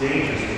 dentes